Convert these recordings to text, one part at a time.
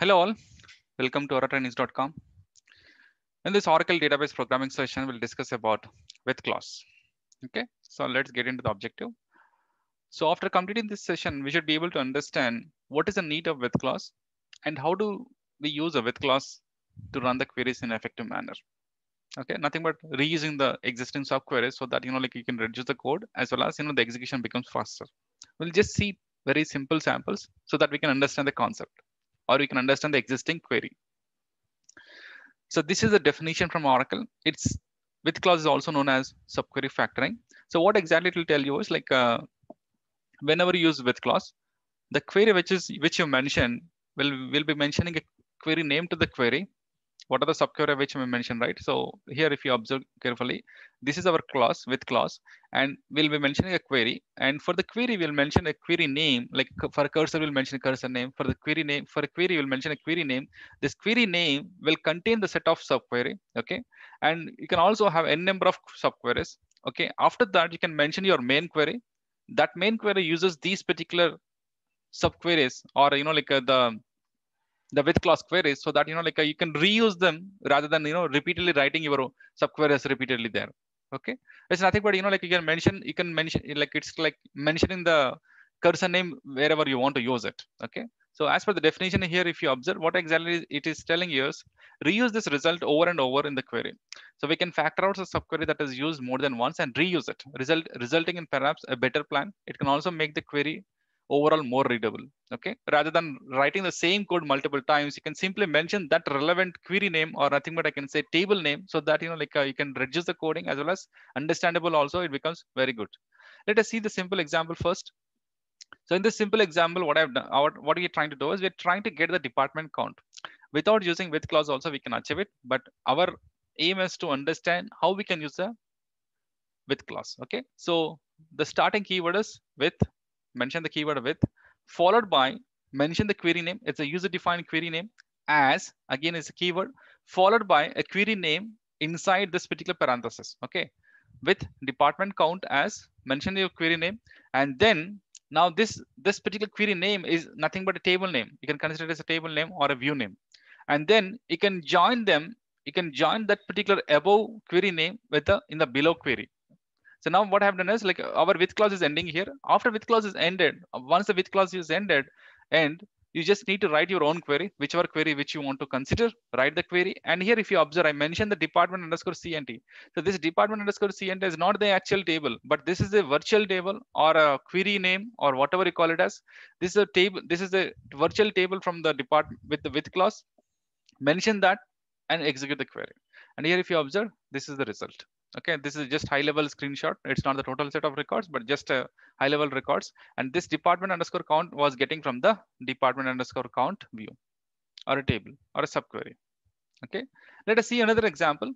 Hello all, welcome to oratrainings.com. In this Oracle database programming session, we'll discuss about with clause. Okay, so let's get into the objective. So after completing this session, we should be able to understand what is the need of with clause and how do we use a with clause to run the queries in effective manner. Okay, nothing but reusing the existing subqueries so that you know like you can reduce the code as well as you know the execution becomes faster. We'll just see very simple samples so that we can understand the concept or we can understand the existing query. So this is a definition from Oracle. It's with clause is also known as subquery factoring. So what exactly it will tell you is like uh, whenever you use with clause, the query which is which you mentioned will will be mentioning a query name to the query. What are the subquery which we mentioned, right? So here, if you observe carefully, this is our clause with clause, and we'll be mentioning a query. And for the query, we'll mention a query name. Like for a cursor, we'll mention a cursor name. For the query name, for a query, we'll mention a query name. This query name will contain the set of subquery. Okay, and you can also have n number of subqueries. Okay, after that, you can mention your main query. That main query uses these particular subqueries, or you know, like uh, the the with clause queries so that you know like uh, you can reuse them rather than you know repeatedly writing your subqueries repeatedly there okay? It's nothing but you know like you can mention you can mention like it's like mentioning the cursor name wherever you want to use it. Okay? So as per the definition here if you observe what exactly it is telling you is reuse this result over and over in the query. So we can factor out a subquery that is used more than once and reuse it. Result resulting in perhaps a better plan. It can also make the query overall more readable okay? Rather than writing the same code multiple times you can simply mention that relevant query name or nothing but i can say table name so that you know like uh, you can reduce the coding as well as understandable also it becomes very good. Let us see the simple example first. So in this simple example what i've done our, what we're trying to do is we're trying to get the department count. Without using with clause also we can achieve it but our aim is to understand how we can use the with clause okay? So the starting keyword is with mention the keyword with followed by mention the query name. It's a user defined query name as again is a keyword followed by a query name inside this particular parenthesis okay? With department count as mention your query name and then now this this particular query name is nothing but a table name. You can consider it as a table name or a view name. And then you can join them you can join that particular above query name with the in the below query so now what I've done is like our with clause is ending here. After with clause is ended, uh, once the with clause is ended, and you just need to write your own query, whichever query which you want to consider, write the query. And here, if you observe, I mentioned the department underscore CNT. So this department underscore CNT is not the actual table, but this is a virtual table or a query name or whatever you call it as. This is a table. This is a virtual table from the department with the with clause. Mention that and execute the query. And here, if you observe, this is the result okay this is just high level screenshot. It's not the total set of records but just a high level records. And this department underscore count was getting from the department underscore count view or a table or a subquery. Okay let us see another example.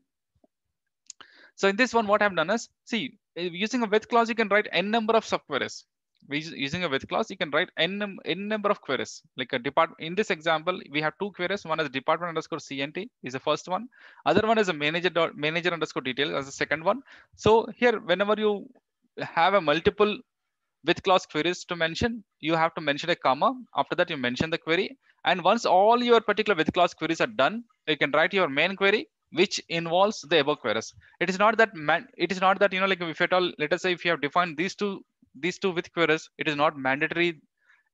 So in this one what i've done is see using a with clause you can write n number of subqueries using a with clause you can write n, n number of queries. Like a depart in this example we have two queries. One is department underscore cnt is the first one. Other one is a manager dot manager underscore detail as the second one. So here whenever you have a multiple with clause queries to mention you have to mention a comma. After that you mention the query. And once all your particular with clause queries are done you can write your main query which involves the above queries. It is not that man it is not that you know like if at all let us say if you have defined these two these two with queries, it is not mandatory.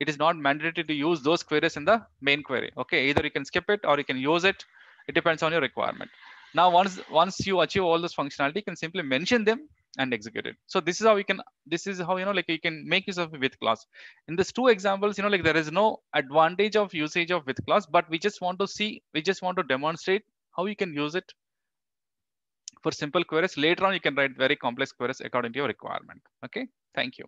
It is not mandatory to use those queries in the main query. Okay, either you can skip it or you can use it. It depends on your requirement. Now, once once you achieve all this functionality, you can simply mention them and execute it. So this is how you can. This is how you know like you can make use of with clause. In these two examples, you know like there is no advantage of usage of with clause, but we just want to see. We just want to demonstrate how you can use it for simple queries. Later on, you can write very complex queries according to your requirement. Okay. Thank you.